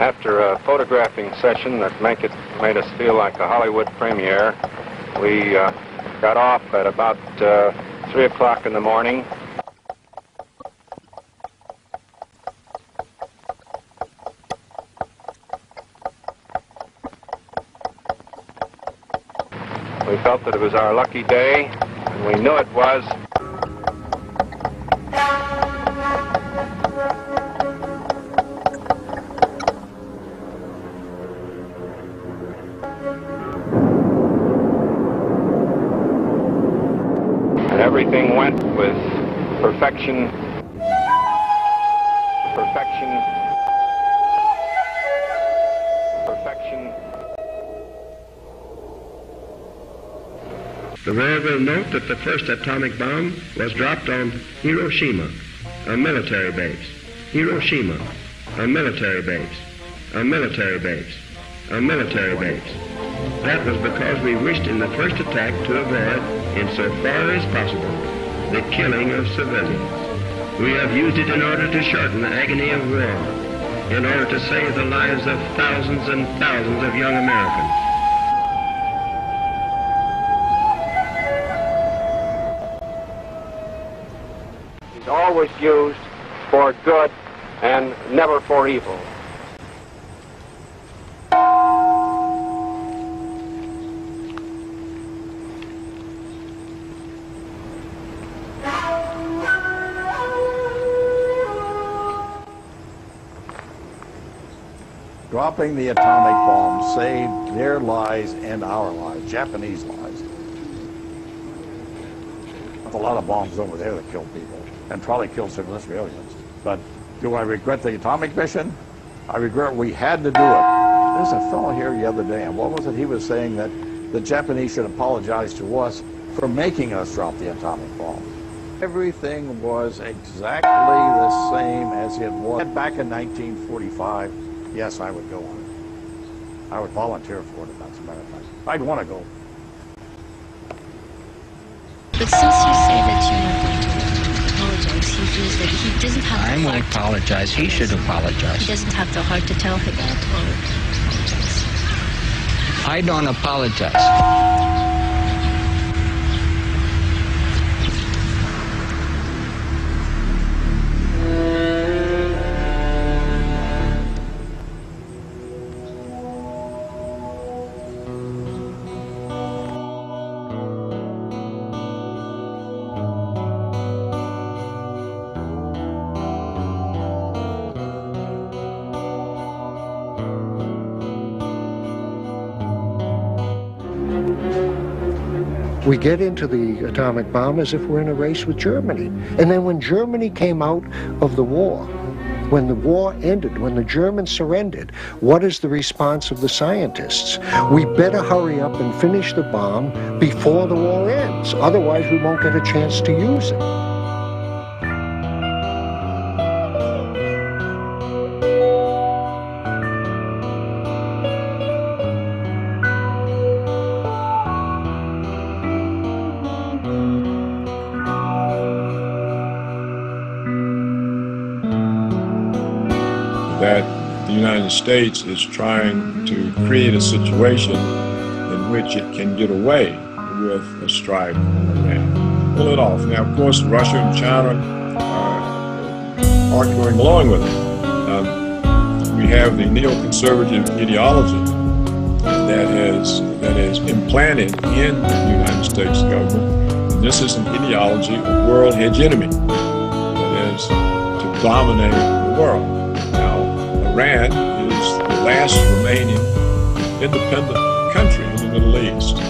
After a photographing session that make it, made us feel like a Hollywood premiere, we uh, got off at about uh, 3 o'clock in the morning. We felt that it was our lucky day, and we knew it was. Everything went with perfection. Perfection. Perfection. The world will note that the first atomic bomb was dropped on Hiroshima, a military base. Hiroshima, a military base. A military base. A military base. That was because we wished in the first attack to avoid, insofar as possible, the killing of civilians. We have used it in order to shorten the agony of war, in order to save the lives of thousands and thousands of young Americans. It's always used for good and never for evil. Dropping the atomic bomb saved their lives and our lives, Japanese lives. A lot of bombs over there that killed people and probably killed civil civilians. But do I regret the atomic mission? I regret we had to do it. There's a fellow here the other day, and what was it he was saying that the Japanese should apologize to us for making us drop the atomic bomb. Everything was exactly the same as it was back in 1945. Yes, I would go on it. I would volunteer for it, as a matter of fact. I'd want to go. But since you say that you're not going to apologize, he feels that he doesn't have the I won't heart. apologize. He should apologize. He doesn't have the heart to tell her that or apologize. I don't apologize. We get into the atomic bomb as if we're in a race with Germany. And then when Germany came out of the war, when the war ended, when the Germans surrendered, what is the response of the scientists? We better hurry up and finish the bomb before the war ends. Otherwise, we won't get a chance to use it. The United States is trying to create a situation in which it can get away with a strike on Iran. Pull it off. Now, of course, Russia and China uh, aren't going along with it. Um, we have the neoconservative ideology that has that is implanted in the United States government. And this is an ideology of world hegemony that is to dominate the world. Now, Remaining independent country in the Middle East.